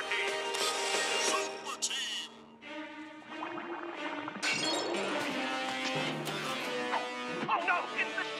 Super Team! Oh no, it's the